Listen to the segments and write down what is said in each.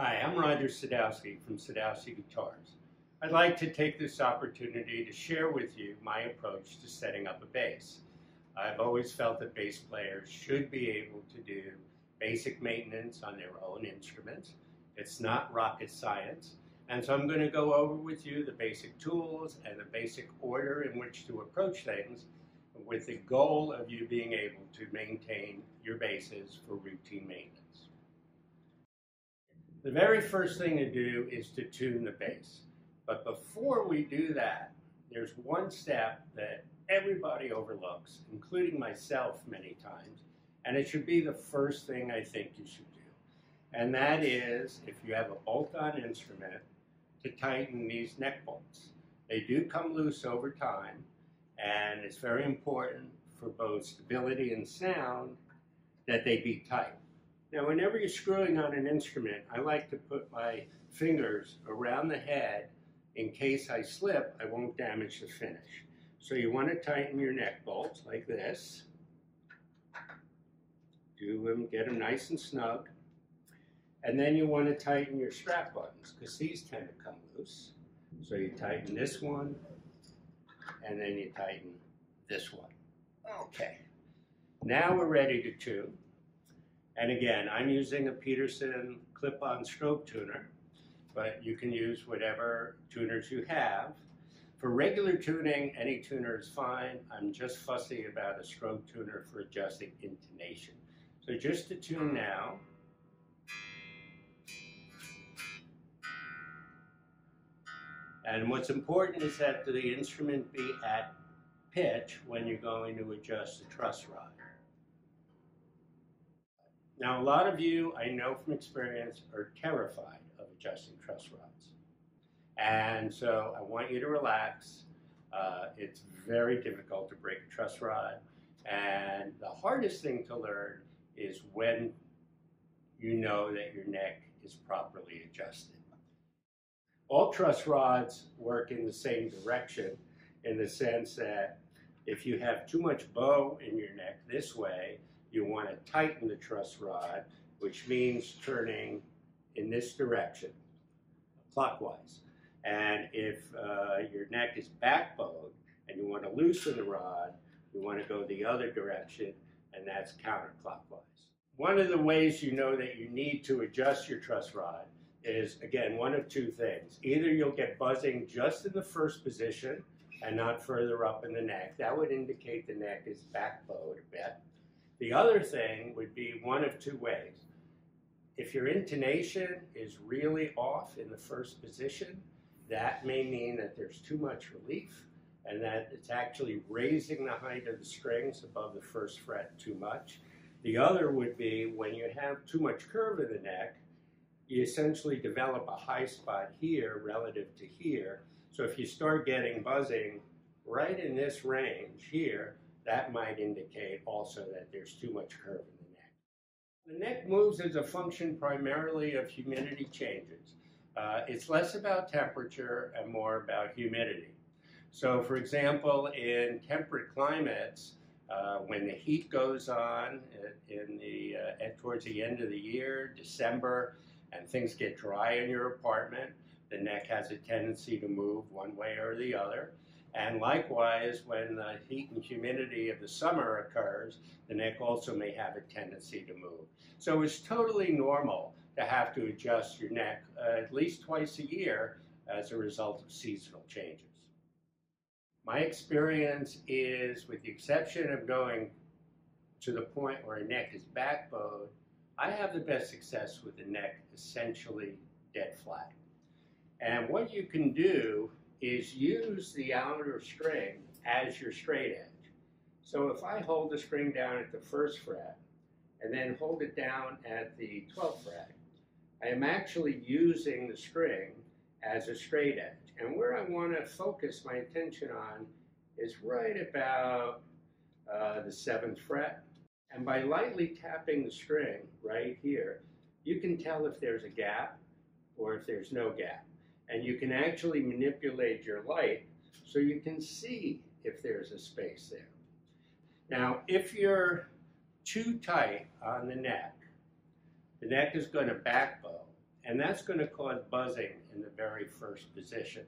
Hi, I'm Roger Sadowsky from Sadowsky Guitars. I'd like to take this opportunity to share with you my approach to setting up a bass. I've always felt that bass players should be able to do basic maintenance on their own instruments. It's not rocket science. And so I'm going to go over with you the basic tools and the basic order in which to approach things with the goal of you being able to maintain your basses for routine maintenance. The very first thing to do is to tune the bass. But before we do that, there's one step that everybody overlooks, including myself many times, and it should be the first thing I think you should do. And that is, if you have a bolt-on instrument, to tighten these neck bolts. They do come loose over time, and it's very important for both stability and sound that they be tight. Now, whenever you're screwing on an instrument, I like to put my fingers around the head in case I slip, I won't damage the finish. So you want to tighten your neck bolts like this. Do them, get them nice and snug. And then you want to tighten your strap buttons because these tend to come loose. So you tighten this one, and then you tighten this one. Okay. Now we're ready to tune. And again, I'm using a Peterson clip-on strobe tuner, but you can use whatever tuners you have. For regular tuning, any tuner is fine. I'm just fussy about a strobe tuner for adjusting intonation. So just to tune now, And what's important is that the instrument be at pitch when you're going to adjust the truss rod. Now, a lot of you, I know from experience, are terrified of adjusting truss rods. And so I want you to relax. Uh, it's very difficult to break a truss rod. And the hardest thing to learn is when you know that your neck is properly adjusted. All truss rods work in the same direction in the sense that if you have too much bow in your neck this way, you want to tighten the truss rod, which means turning in this direction, clockwise. And if uh, your neck is back bowed and you want to loosen the rod, you want to go the other direction, and that's counterclockwise. One of the ways you know that you need to adjust your truss rod is, again, one of two things. Either you'll get buzzing just in the first position and not further up in the neck. That would indicate the neck is back bowed a bit. The other thing would be one of two ways. If your intonation is really off in the first position, that may mean that there's too much relief and that it's actually raising the height of the strings above the first fret too much. The other would be when you have too much curve in the neck, you essentially develop a high spot here relative to here. So if you start getting buzzing right in this range here, that might indicate also that there's too much curve in the neck. The neck moves as a function primarily of humidity changes. Uh, it's less about temperature and more about humidity. So for example, in temperate climates, uh, when the heat goes on in the, uh, towards the end of the year, December, and things get dry in your apartment, the neck has a tendency to move one way or the other. And likewise, when the heat and humidity of the summer occurs, the neck also may have a tendency to move. So it's totally normal to have to adjust your neck uh, at least twice a year as a result of seasonal changes. My experience is, with the exception of going to the point where a neck is backbowed, I have the best success with the neck essentially dead flat. And what you can do is use the outer string as your straight edge. So if I hold the string down at the first fret and then hold it down at the 12th fret, I am actually using the string as a straight edge. And where I want to focus my attention on is right about uh, the 7th fret. And by lightly tapping the string right here, you can tell if there's a gap or if there's no gap and you can actually manipulate your light so you can see if there's a space there. Now, if you're too tight on the neck, the neck is going to back bow, and that's going to cause buzzing in the very first position.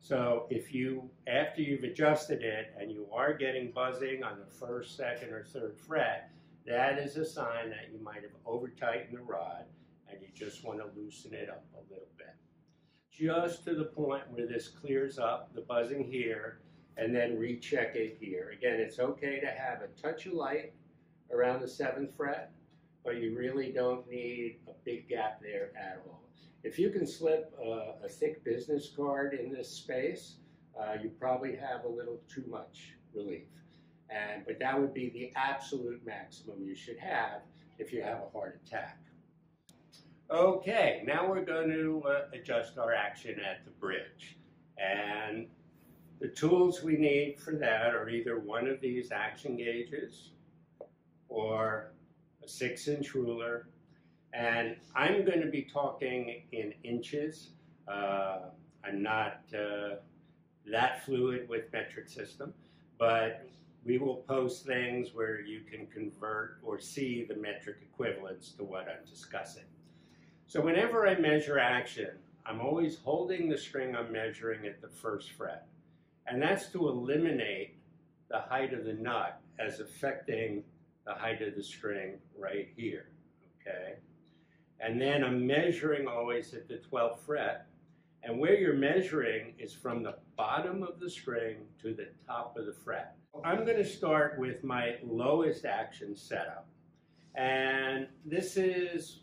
So if you, after you've adjusted it and you are getting buzzing on the first, second, or third fret, that is a sign that you might have over tightened the rod and you just want to loosen it up a little bit. Just to the point where this clears up the buzzing here and then recheck it here. Again, it's okay to have a touch of light around the seventh fret, but you really don't need a big gap there at all. If you can slip a, a thick business card in this space, uh, you probably have a little too much relief. And, but that would be the absolute maximum you should have if you have a heart attack. Okay, now we're going to uh, adjust our action at the bridge. And the tools we need for that are either one of these action gauges or a six inch ruler and I'm going to be talking in inches. Uh, I'm not uh, that fluid with metric system, but we will post things where you can convert or see the metric equivalents to what I'm discussing. So whenever I measure action, I'm always holding the string I'm measuring at the first fret. And that's to eliminate the height of the nut as affecting the height of the string right here, okay? And then I'm measuring always at the 12th fret. And where you're measuring is from the bottom of the string to the top of the fret. I'm going to start with my lowest action setup. And this is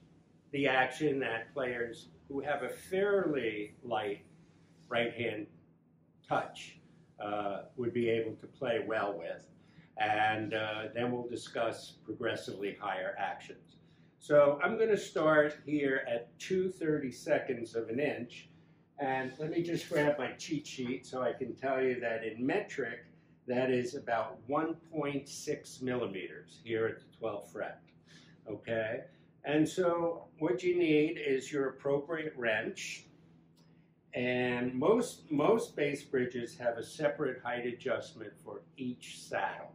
the action that players who have a fairly light right hand touch uh, would be able to play well with. And uh, then we'll discuss progressively higher actions. So I'm going to start here at 2 seconds of an inch. And let me just grab my cheat sheet so I can tell you that in metric, that is about 1.6 millimeters here at the 12th fret. Okay? And so what you need is your appropriate wrench. And most, most bass bridges have a separate height adjustment for each saddle.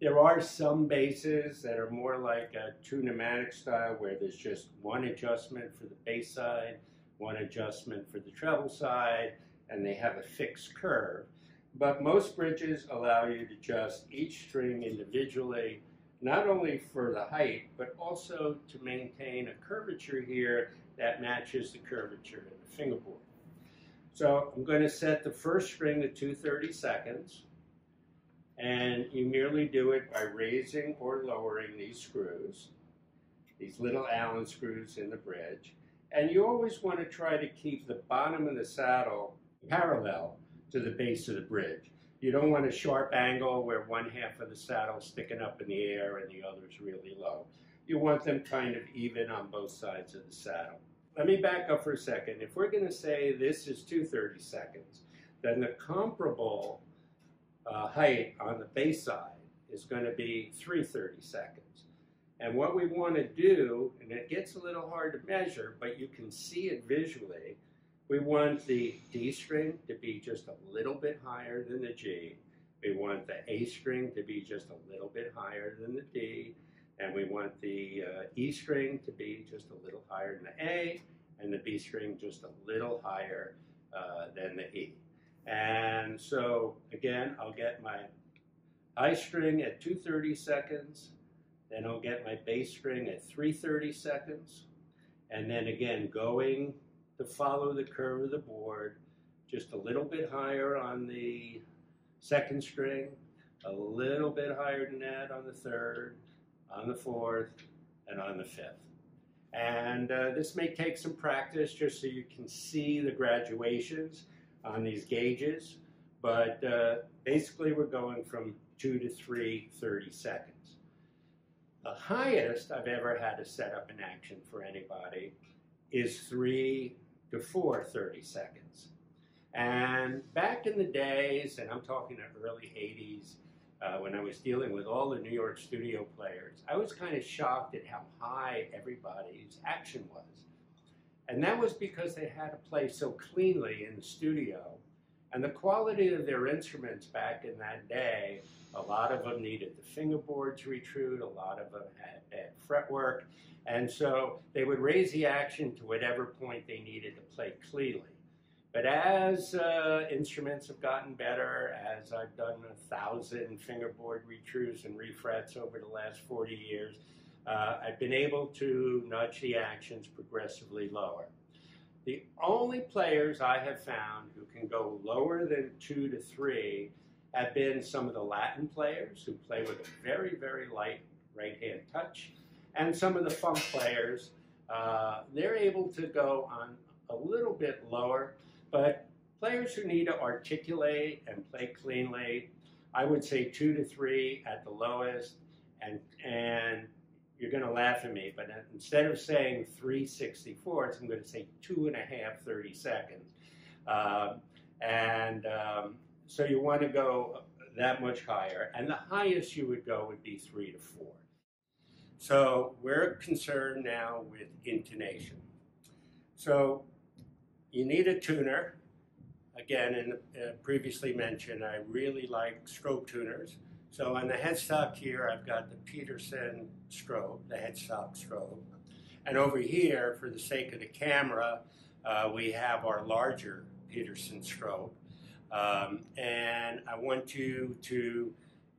There are some basses that are more like a true pneumatic style where there's just one adjustment for the bass side, one adjustment for the treble side, and they have a fixed curve. But most bridges allow you to adjust each string individually, not only for the height, but also to maintain a curvature here that matches the curvature of the fingerboard. So I'm going to set the first string to 230 seconds. And you merely do it by raising or lowering these screws, these little Allen screws in the bridge. And you always want to try to keep the bottom of the saddle parallel to the base of the bridge. You don't want a sharp angle where one half of the saddle is sticking up in the air and the other is really low. You want them kind of even on both sides of the saddle. Let me back up for a second. If we're going to say this is 230 seconds, then the comparable uh, height on the bass side is going to be 330 seconds. And what we want to do, and it gets a little hard to measure, but you can see it visually, we want the D string to be just a little bit higher than the G. We want the A string to be just a little bit higher than the D. And we want the uh, E string to be just a little higher than the A, and the B string just a little higher uh, than the E. And so again, I'll get my high string at 230 seconds, then I'll get my bass string at 330 seconds, and then again going to follow the curve of the board, just a little bit higher on the second string, a little bit higher than that on the third, on the fourth, and on the fifth. And uh, this may take some practice just so you can see the graduations on these gauges, but uh, basically we're going from 2 to 3 30 seconds. The highest I've ever had to set up an action for anybody is 3 4 30 seconds. And back in the days, and I'm talking the early 80s, uh, when I was dealing with all the New York studio players, I was kind of shocked at how high everybody's action was. And that was because they had to play so cleanly in the studio. And the quality of their instruments back in that day, a lot of them needed the fingerboards retrued, a lot of them had bad fretwork. And so they would raise the action to whatever point they needed to play cleanly. But as uh, instruments have gotten better, as I've done a thousand fingerboard retrues and refrets over the last 40 years, uh, I've been able to nudge the actions progressively lower. The only players I have found who can go lower than two to three have been some of the Latin players who play with a very, very light right hand touch, and some of the funk players. Uh, they're able to go on a little bit lower, but players who need to articulate and play cleanly, I would say two to three at the lowest, and and you're going to laugh at me, but instead of saying 364, I'm going to say two and a half 30 seconds. Um, and um, so you want to go that much higher, and the highest you would go would be three to four. So we're concerned now with intonation. So you need a tuner. Again, and uh, previously mentioned, I really like strobe tuners. So on the headstock here, I've got the Peterson strobe, the headstock strobe. And over here, for the sake of the camera, uh, we have our larger Peterson strobe. Um, and I want you to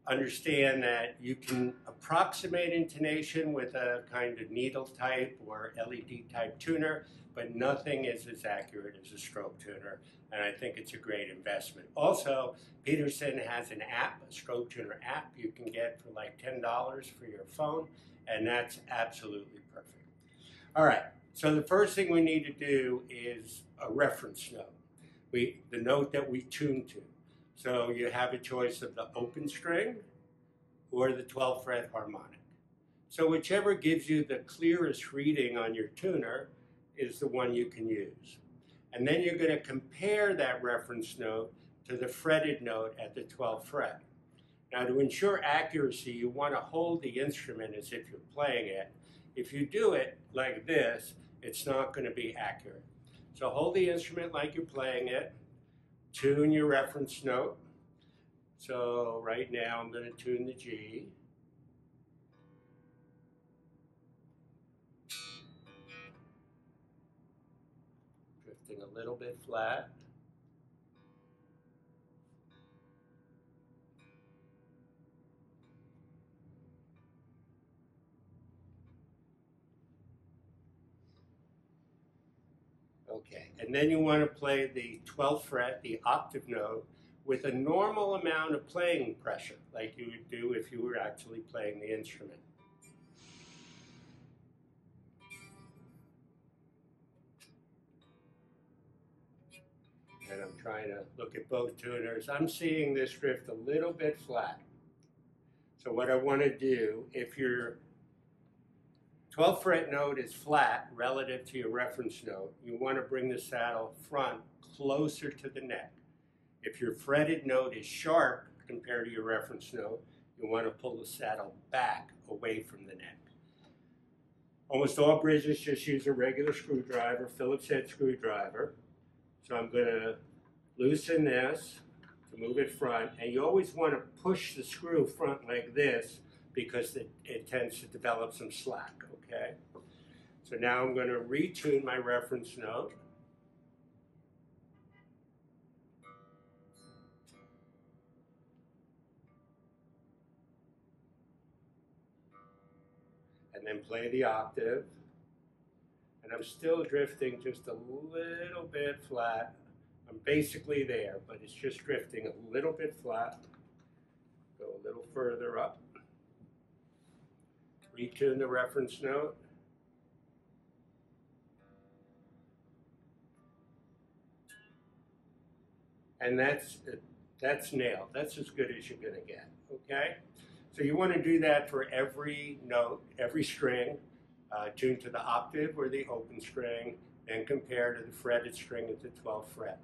understand that you can approximate intonation with a kind of needle type or LED type tuner, but nothing is as accurate as a strobe tuner and I think it's a great investment. Also, Peterson has an app, a strobe tuner app you can get for like $10 for your phone, and that's absolutely perfect. All right, so the first thing we need to do is a reference note, we, the note that we tune to. So you have a choice of the open string or the 12th fret harmonic. So whichever gives you the clearest reading on your tuner is the one you can use. And then you're going to compare that reference note to the fretted note at the 12th fret. Now to ensure accuracy, you want to hold the instrument as if you're playing it. If you do it like this, it's not going to be accurate. So hold the instrument like you're playing it, tune your reference note. So right now I'm going to tune the G. little bit flat. Okay, and then you want to play the 12th fret, the octave note, with a normal amount of playing pressure, like you would do if you were actually playing the instrument. And I'm trying to look at both tuners, I'm seeing this drift a little bit flat. So what I want to do, if your 12th fret note is flat relative to your reference note, you want to bring the saddle front closer to the neck. If your fretted note is sharp compared to your reference note, you want to pull the saddle back away from the neck. Almost all bridges just use a regular screwdriver, Phillips head screwdriver. So I'm going to loosen this to move it front, and you always want to push the screw front like this because it, it tends to develop some slack, okay? So now I'm going to retune my reference note. And then play the octave and I'm still drifting just a little bit flat. I'm basically there, but it's just drifting a little bit flat. Go a little further up. Retune the reference note. And that's, that's nailed. That's as good as you're gonna get, okay? So you wanna do that for every note, every string uh, tuned to the octave or the open string, and compare to the fretted string at the 12th fret.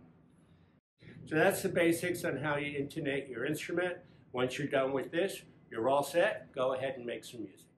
So that's the basics on how you intonate your instrument. Once you're done with this, you're all set. Go ahead and make some music.